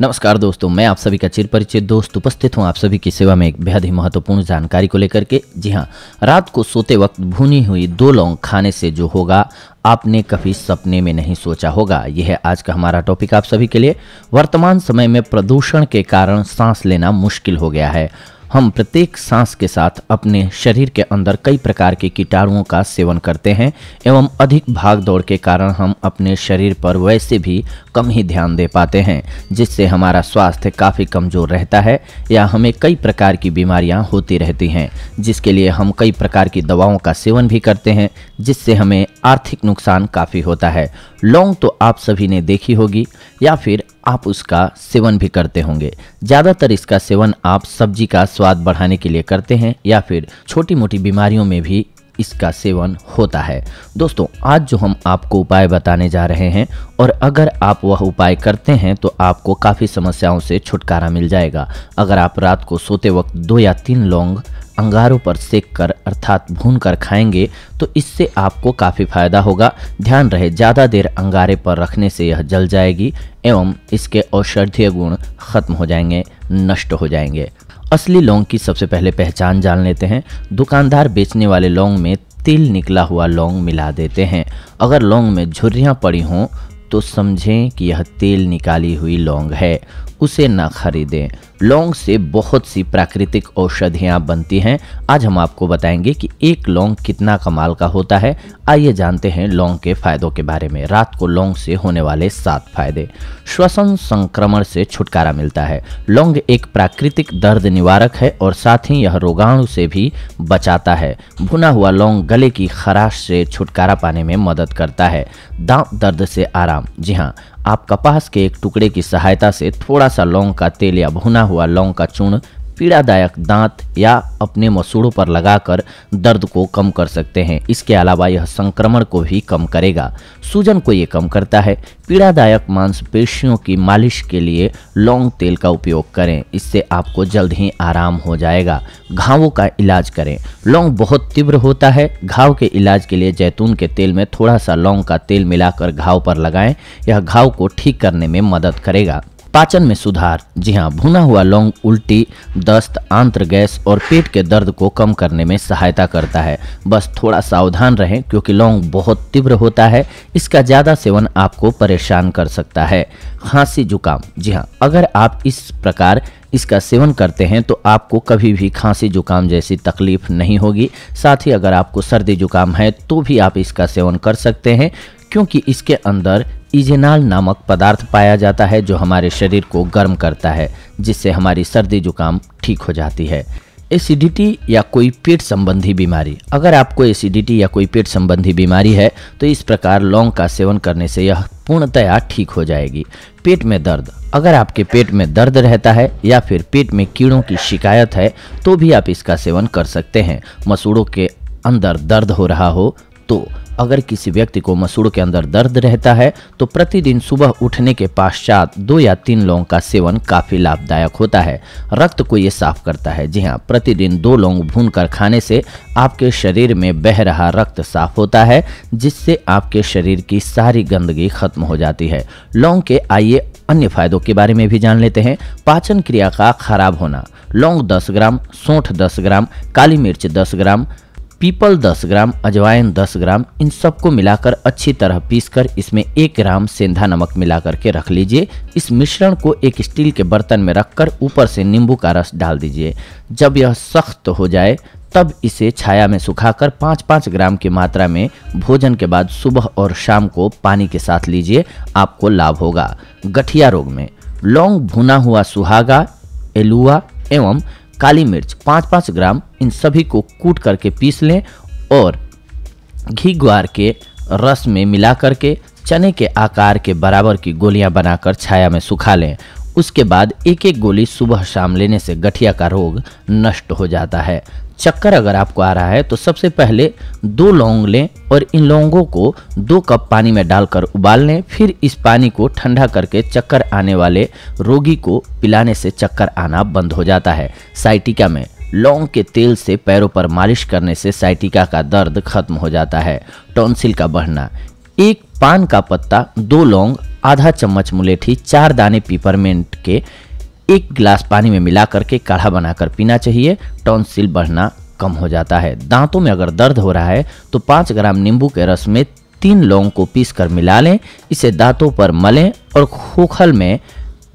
नमस्कार दोस्तों, मैं आप सभी का चिर परिचित दोस्त उपस्थित हूँ आप सभी की सेवा में एक बेहद ही महत्वपूर्ण जानकारी को लेकर के। जी हाँ, रात को सोते वक्त भुनी हुई दो लौंग खाने से जो होगा, आपने कभी सपने में नहीं सोचा होगा। यह है आज का हमारा टॉपिक आप सभी के लिए। वर्तमान समय में प्रदूषण के कारण सांस लेना मुश्किल हो गया है। हम प्रत्येक सांस के साथ अपने शरीर के अंदर कई प्रकार के कीटाणुओं का सेवन करते हैं, एवं अधिक भाग दौड़ के कारण हम अपने शरीर पर वैसे भी कम ही ध्यान दे पाते हैं, जिससे हमारा स्वास्थ्य काफ़ी कमज़ोर रहता है या हमें कई प्रकार की बीमारियाँ होती रहती हैं, जिसके लिए हम कई प्रकार की दवाओं का सेवन भी करते हैं, जिससे हमें आर्थिक नुकसान काफ़ी होता है। लौंग तो आप सभी ने देखी होगी, या फिर आप उसका सेवन भी करते होंगे। ज़्यादातर इसका सेवन आप सब्ज़ी का स्वाद बढ़ाने के लिए करते हैं या फिर छोटी मोटी बीमारियों में भी इसका सेवन होता है। दोस्तों, आज जो हम आपको उपाय बताने जा रहे हैं और अगर आप वह उपाय करते हैं तो आपको काफ़ी समस्याओं से छुटकारा मिल जाएगा। अगर आप रात को सोते वक्त दो या तीन लौंग अंगारों पर सेक कर, अर्थात भून कर खाएँगे तो इससे आपको काफ़ी फ़ायदा होगा। ध्यान रहे, ज़्यादा देर अंगारे पर रखने से यह जल जाएगी एवं इसके औषधीय गुण खत्म हो जाएँगे, नष्ट हो जाएँगे। असली लौंग की सबसे पहले पहचान जान लेते हैं। दुकानदार बेचने वाले लौंग में तिल निकला हुआ लौंग मिला देते हैं। अगर लौंग में झुर्रियाँ पड़ी हों तो समझें कि यह तेल निकाली हुई लौंग है। उसे न खरीदें। लौंग से बहुत सी प्राकृतिक औषधियाँ बनती हैं। आज हम आपको बताएँगे कि एक लौंग कितना कमाल का होता है। आइए जानते हैं लौंग के फायदों के बारे में। रात को लौंग से होने वाले सात फ़ायदे। श्वसन संक्रमण से छुटकारा मिलता है। लौंग एक प्राकृतिक दर्द निवारक है और साथ ही यह रोगाणु से भी बचाता है। भुना हुआ लौंग गले की खराश से छुटकारा पाने में मदद करता है। दांत दर्द से आराम। जी हाँ आप कपास के एक टुकड़े की सहायता से थोड़ा सा लौंग का तेल या भुना हुआ लौंग का चूर्ण, पीड़ादायक दांत या अपने मसूड़ों पर लगाकर दर्द को कम कर सकते हैं। इसके अलावा यह संक्रमण को भी कम करेगा। सूजन को ये कम करता है। पीड़ादायक मांसपेशियों की मालिश के लिए लौंग तेल का उपयोग करें। इससे आपको जल्द ही आराम हो जाएगा। घावों का इलाज करें। लौंग बहुत तीव्र होता है। घाव के इलाज के लिए जैतून के तेल में थोड़ा सा लौंग का तेल मिलाकर घाव पर लगाएँ। यह घाव को ठीक करने में मदद करेगा। पाचन में सुधार। जी हाँ भुना हुआ लौंग उल्टी, दस्त, आंत्र गैस और पेट के दर्द को कम करने में सहायता करता है। बस थोड़ा सावधान रहें क्योंकि लौंग बहुत तीव्र होता है। इसका ज़्यादा सेवन आपको परेशान कर सकता है। खांसी जुकाम। जी हाँ अगर आप इस प्रकार इसका सेवन करते हैं तो आपको कभी भी खांसी जुकाम जैसी तकलीफ़ नहीं होगी। साथ ही अगर आपको सर्दी जुकाम है तो भी आप इसका सेवन कर सकते हैं, क्योंकि इसके अंदर इजेनाल नामक पदार्थ पाया जाता है जो हमारे शरीर को गर्म करता है, जिससे हमारी सर्दी जुकाम ठीक हो जाती है। एसिडिटी या कोई पेट संबंधी बीमारी। अगर आपको एसिडिटी या कोई पेट संबंधी बीमारी है तो इस प्रकार लौंग का सेवन करने से यह पूर्णतया ठीक हो जाएगी। पेट में दर्द। अगर आपके पेट में दर्द रहता है या फिर पेट में कीड़ों की शिकायत है तो भी आप इसका सेवन कर सकते हैं। मसूड़ों के अंदर दर्द हो रहा हो तो अगर किसी व्यक्ति को मसूड़ के अंदर दर्द रहता है तो प्रतिदिन सुबह उठने के पश्चात दो या तीन लौंग का सेवन काफ़ी लाभदायक होता है। रक्त को ये साफ़ करता है। जी हाँ प्रतिदिन दो लौंग भून कर खाने से आपके शरीर में बह रहा रक्त साफ़ होता है, जिससे आपके शरीर की सारी गंदगी खत्म हो जाती है। लौंग के आइए अन्य फायदों के बारे में भी जान लेते हैं। पाचन क्रिया का खराब होना। लौंग 10 ग्राम, सौंठ 10 ग्राम, काली मिर्च 10 ग्राम पीपल 10 ग्राम, अजवाइन 10 ग्राम, इन सबको मिलाकर अच्छी तरह पीसकर इसमें एक ग्राम सेंधा नमक मिलाकर के रख लीजिए। इस मिश्रण को एक स्टील के बर्तन में रखकर ऊपर से नींबू का रस डाल दीजिए। जब यह सख्त हो जाए, तब इसे छाया में सुखाकर पाँच पाँच ग्राम की मात्रा में भोजन के बाद सुबह और शाम को पानी के साथ लीजिए, आपको लाभ होगा। गठिया रोग में, लौंग भुना हुआ सुहागा, एलुआ एवं काली मिर्च पाँच पाँच ग्राम इन सभी को कूट करके पीस लें और घी ग्वार के रस में मिला करके चने के आकार के बराबर की गोलियाँ बनाकर छाया में सुखा लें। उसके बाद एक एक गोली सुबह शाम लेने से गठिया का रोग नष्ट हो जाता है। चक्कर अगर आपको आ रहा है तो सबसे पहले दो लौंग लें और इन लौंगों को दो कप पानी में डालकर उबाल लें फिर इस पानी को ठंडा करके चक्कर आने वाले रोगी को पिलाने से चक्कर आना बंद हो जाता है। साइटिका में लौंग के तेल से पैरों पर मालिश करने से साइटिका का दर्द खत्म हो जाता है। टॉन्सिल का बढ़ना। एक पान का पत्ता, दो लौंग आधा चम्मच मुलेठी, चार दाने पीपरमेंट के एक गिलास पानी में मिला करके काढ़ा बनाकर पीना चाहिए। टॉन्सिल बढ़ना कम हो जाता है। दांतों में अगर दर्द हो रहा है तो पाँच ग्राम नींबू के रस में तीन लौंग को पीस कर मिला लें। इसे दांतों पर मलें और खोखल में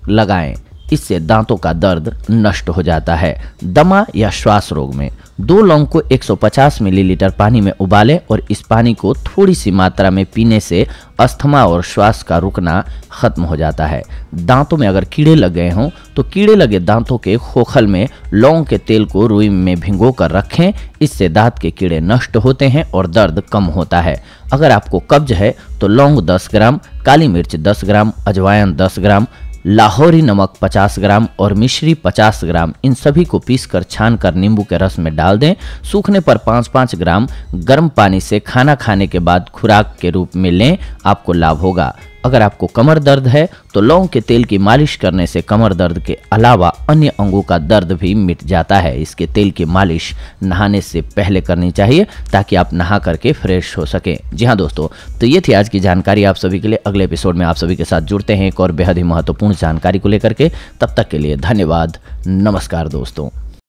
लगाएँ। इससे दांतों का दर्द नष्ट हो जाता है। दमा या श्वास रोग में। दो लौंग को 150 मिलीलीटर पानी में उबालें और इस पानी को थोड़ी सी मात्रा में पीने से अस्थमा और श्वास का रुकना खत्म हो जाता है। दांतों में अगर कीड़े लग गए हों तो कीड़े लगे दांतों के खोखल में लौंग के तेल को रुई में भिंगो कर रखें। इससे दांत के कीड़े नष्ट होते हैं और दर्द कम होता है। अगर आपको कब्ज है तो लौंग 10 ग्राम, काली मिर्च 10 ग्राम अजवायन 10 ग्राम लाहौरी नमक 50 ग्राम और मिश्री 50 ग्राम, इन सभी को पीसकर छानकर नींबू के रस में डाल दें। सूखने पर 5-5 ग्राम, गर्म पानी से खाना खाने के बाद खुराक के रूप में लें, आपको लाभ होगा। अगर आपको कमर दर्द है तो लौंग के तेल की मालिश करने से कमर दर्द के अलावा अन्य अंगों का दर्द भी मिट जाता है। इसके तेल की मालिश नहाने से पहले करनी चाहिए, ताकि आप नहा करके फ्रेश हो सके। जी हाँ दोस्तों तो ये थी आज की जानकारी। आप सभी के लिए अगले एपिसोड में आप सभी के साथ जुड़ते हैं एक और बेहद ही महत्वपूर्ण जानकारी को लेकर के। तब तक के लिए धन्यवाद। नमस्कार दोस्तों।